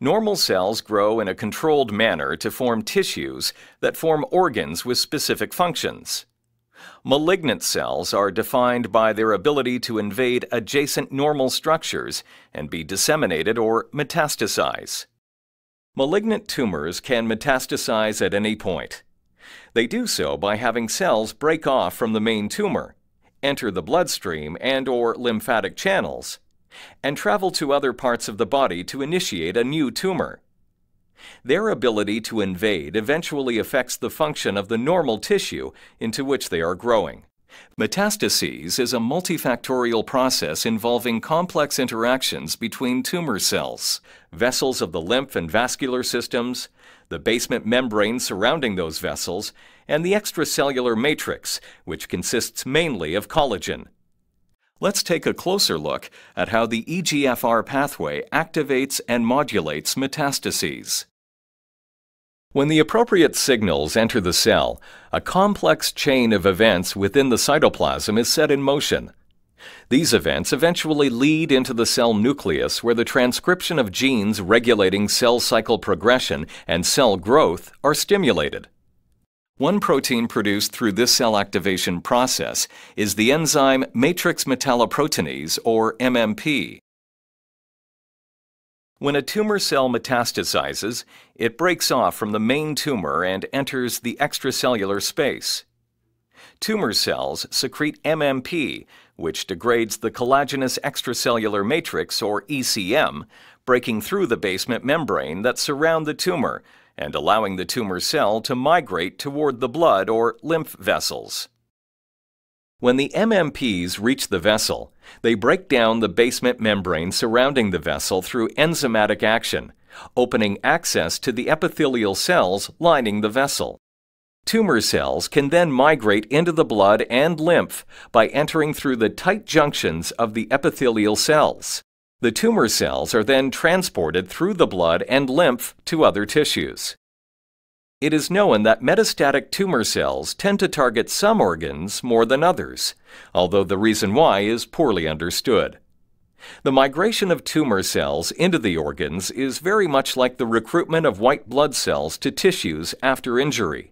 Normal cells grow in a controlled manner to form tissues that form organs with specific functions. Malignant cells are defined by their ability to invade adjacent normal structures and be disseminated or metastasize. Malignant tumors can metastasize at any point. They do so by having cells break off from the main tumor, enter the bloodstream and or lymphatic channels, and travel to other parts of the body to initiate a new tumor. Their ability to invade eventually affects the function of the normal tissue into which they are growing. Metastases is a multifactorial process involving complex interactions between tumor cells, vessels of the lymph and vascular systems, the basement membrane surrounding those vessels, and the extracellular matrix, which consists mainly of collagen. Let's take a closer look at how the EGFR pathway activates and modulates metastases. When the appropriate signals enter the cell, a complex chain of events within the cytoplasm is set in motion. These events eventually lead into the cell nucleus where the transcription of genes regulating cell cycle progression and cell growth are stimulated. One protein produced through this cell activation process is the enzyme matrix metalloproteinase, or MMP. When a tumor cell metastasizes, it breaks off from the main tumor and enters the extracellular space. Tumor cells secrete MMP, which degrades the collagenous extracellular matrix, or ECM, breaking through the basement membrane that surround the tumor and allowing the tumor cell to migrate toward the blood or lymph vessels. When the MMPs reach the vessel, they break down the basement membrane surrounding the vessel through enzymatic action, opening access to the epithelial cells lining the vessel. Tumor cells can then migrate into the blood and lymph by entering through the tight junctions of the epithelial cells. The tumor cells are then transported through the blood and lymph to other tissues. It is known that metastatic tumor cells tend to target some organs more than others, although the reason why is poorly understood. The migration of tumor cells into the organs is very much like the recruitment of white blood cells to tissues after injury.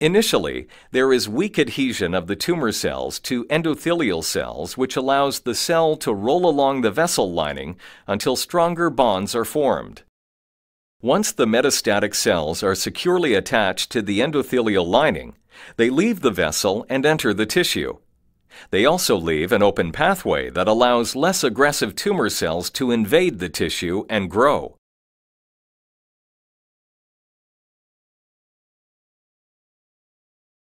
Initially, there is weak adhesion of the tumor cells to endothelial cells which allows the cell to roll along the vessel lining until stronger bonds are formed. Once the metastatic cells are securely attached to the endothelial lining, they leave the vessel and enter the tissue. They also leave an open pathway that allows less aggressive tumor cells to invade the tissue and grow.